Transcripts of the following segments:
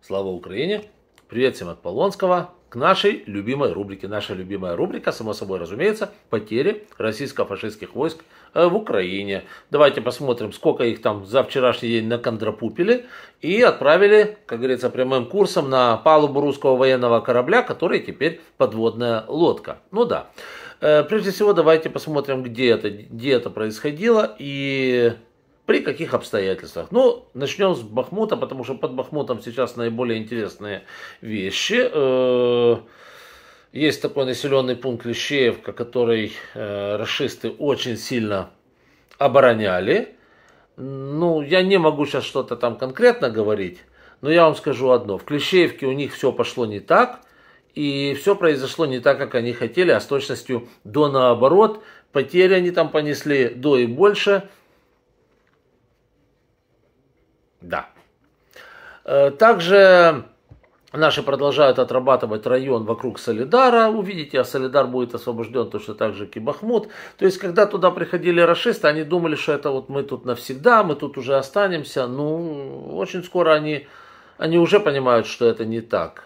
Слава Украине! Привет всем от Полонского к нашей любимой рубрике. Наша любимая рубрика, само собой разумеется, потери российско-фашистских войск э, в Украине. Давайте посмотрим, сколько их там за вчерашний день наконтрапупили и отправили, как говорится, прямым курсом на палубу русского военного корабля, который теперь подводная лодка. Ну да. Э, прежде всего, давайте посмотрим, где это, где это происходило и при каких обстоятельствах? Ну, начнем с Бахмута, потому что под Бахмутом сейчас наиболее интересные вещи. Э, есть такой населенный пункт Лещеевка, который э, расисты очень сильно обороняли. Ну, я не могу сейчас что-то там конкретно говорить, но я вам скажу одно. В Клещеевке у них все пошло не так, и все произошло не так, как они хотели, а с точностью до наоборот. Потери они там понесли до и больше – да. Э, также наши продолжают отрабатывать район вокруг Солидара. Увидите, а Солидар будет освобожден точно так же, как и Бахмут. То есть, когда туда приходили расисты, они думали, что это вот мы тут навсегда, мы тут уже останемся. Ну, очень скоро они, они уже понимают, что это не так.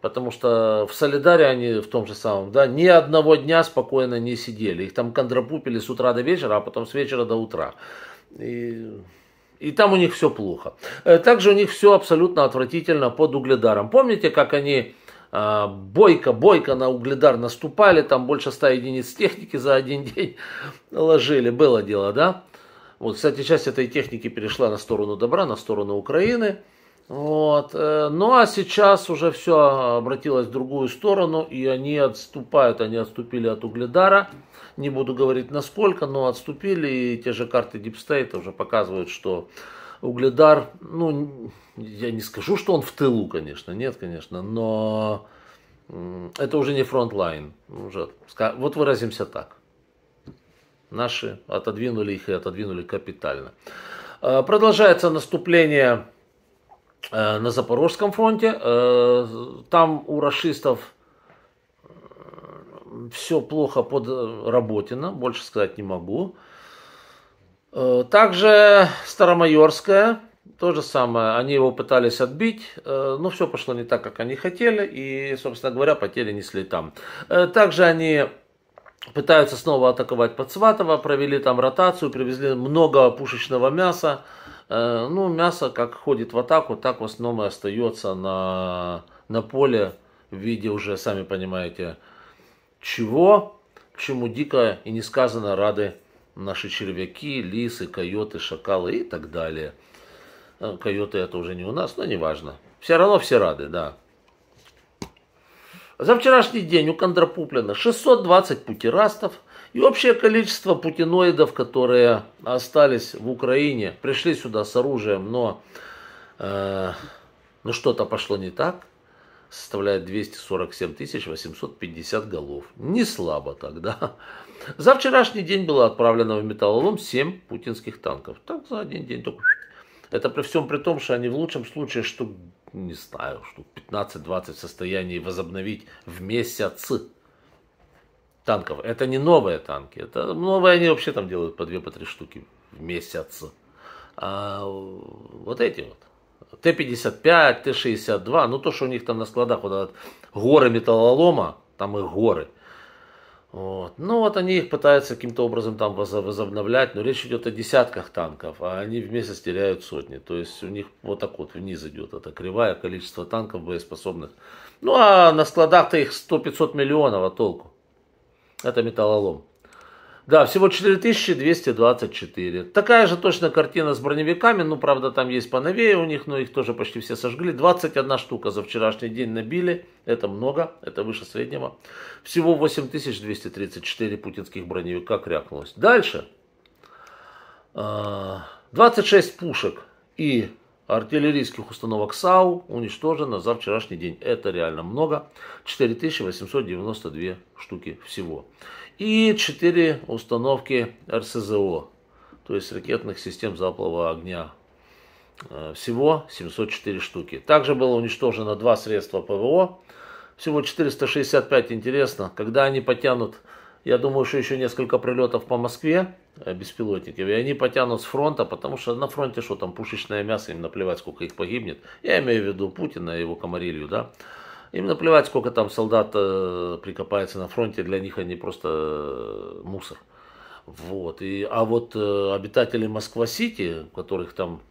Потому что в Солидаре они в том же самом, да, ни одного дня спокойно не сидели. Их там контрапупили с утра до вечера, а потом с вечера до утра. И и там у них все плохо. Э, также у них все абсолютно отвратительно под угледаром. Помните, как они а, бойко, бойко на угледар наступали, там больше 100 единиц техники за один день ложили, было дело, да? Вот, кстати, часть этой техники перешла на сторону добра, на сторону Украины. Вот. Э, ну а сейчас уже все обратилось в другую сторону, и они отступают, они отступили от Угледара. Не буду говорить насколько, но отступили, и те же карты State уже показывают, что Угледар, ну, я не скажу, что он в тылу, конечно, нет, конечно, но это уже не frontline. Уже, вот выразимся так. Наши отодвинули их и отодвинули капитально. Э, продолжается наступление на Запорожском фронте. Э, там у расистов э, все плохо под Работино, больше сказать не могу. Также Старомайорская, то же самое, они его пытались отбить, но все пошло не так, как они хотели, и, собственно говоря, потери несли там. Также они пытаются снова атаковать Подсватово, провели там ротацию, привезли много пушечного мяса, Э, ну, мясо, как ходит в атаку, так в основном и остается на, на поле в виде уже, сами понимаете, чего, чему дико и несказанно рады наши червяки, лисы, койоты, шакалы и так далее. Э, койоты это уже не у нас, но неважно. Все равно все рады, да. За вчерашний день у Кондрапуплина 620 путирастов – и общее количество путиноидов, которые остались в Украине, пришли сюда с оружием, но э, ну, что-то пошло не так, составляет 247 850 голов. Не слабо тогда. За вчерашний день было отправлено в металлолом 7 путинских танков. Так за один день только... Это при всем при том, что они в лучшем случае штук, не знаю, штук 15-20 в состоянии возобновить в месяц танков. Это не новые танки. Это новые они вообще там делают по две, по три штуки в месяц. А вот эти вот. Т-55, Т-62, ну то, что у них там на складах вот горы металлолома, там их горы. Вот. Ну вот они их пытаются каким-то образом там возобновлять, но речь идет о десятках танков, а они в месяц теряют сотни. То есть у них вот так вот вниз идет это кривая количество танков боеспособных. Ну а на складах-то их 100-500 миллионов, а толку? Это металлолом. Да, всего 4224. Такая же точно картина с броневиками. Ну, правда, там есть поновее у них, но их тоже почти все сожгли. 21 штука за вчерашний день набили. Это много, это выше среднего. Всего 8234 путинских броневика крякнулось. Дальше. 26 а, пушек и артиллерийских установок САУ уничтожено за вчерашний день. Это реально много. 4892 штуки всего. И 4 установки РСЗО, то есть ракетных систем залпового огня. Э, всего 704 штуки. Также было уничтожено два средства ПВО. Всего 465. Интересно, когда они потянут, я думаю, что еще несколько прилетов по Москве э, беспилотников. И они потянут с фронта, потому что на фронте что там, пушечное мясо, им наплевать, сколько их погибнет. Я имею в виду Путина и его комарилью, да. Им наплевать, сколько там солдат э, прикопается на фронте, для них они просто э, мусор. Вот. И, а вот обитатели Москва-Сити, у которых там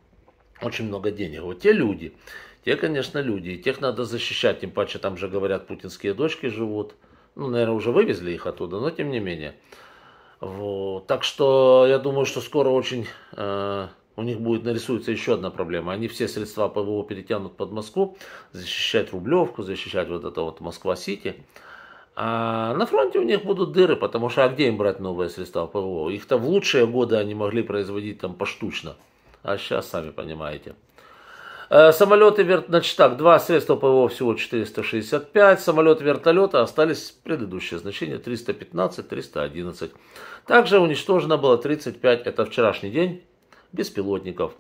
очень много денег, вот те люди, те, конечно, люди, и тех надо защищать, тем паче там же, говорят, путинские дочки живут. Ну, наверное, уже вывезли их оттуда, но тем не менее. Вот. Так что я думаю, что скоро очень э, у них будет нарисуется еще одна проблема. Они все средства ПВО перетянут под Москву, защищать Рублевку, защищать вот это вот Москва-Сити. А на фронте у них будут дыры, потому что а где им брать новые средства ПВО? Их-то в лучшие годы они могли производить там поштучно. А сейчас, сами понимаете. Э, самолеты, значит так, два средства ПВО всего 465, самолеты вертолета остались предыдущее значение 315, 311. Также уничтожено было 35, это вчерашний день, беспилотников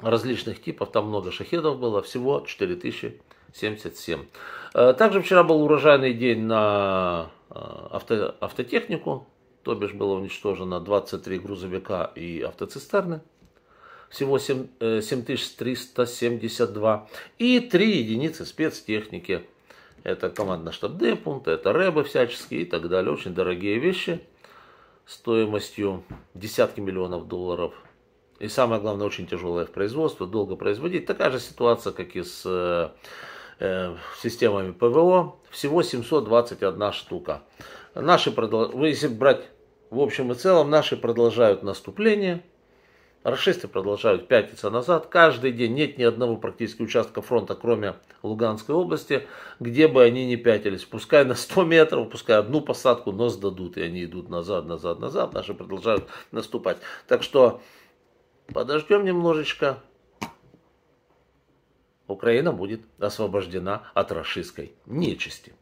различных типов, там много шахедов было, всего 4077. Э, также вчера был урожайный день на э, авто, автотехнику, то бишь было уничтожено 23 грузовика и автоцистерны, всего 7, 7372, э, и 3 единицы спецтехники. Это командно-штаб Депункт, это рэбы всяческие и так далее. Очень дорогие вещи стоимостью десятки миллионов долларов. И самое главное, очень тяжелое в производстве, долго производить. Такая же ситуация, как и с э, э системами ПВО. Всего 721 штука. Наши, если брать в общем и целом, наши продолжают наступление. Расшествия продолжают пятиться назад. Каждый день нет ни одного практически участка фронта, кроме Луганской области, где бы они ни пятились. Пускай на 100 метров, пускай одну посадку, но сдадут. И они идут назад, назад, назад. Наши продолжают наступать. Так что Подождем немножечко. Украина будет освобождена от расистской нечисти.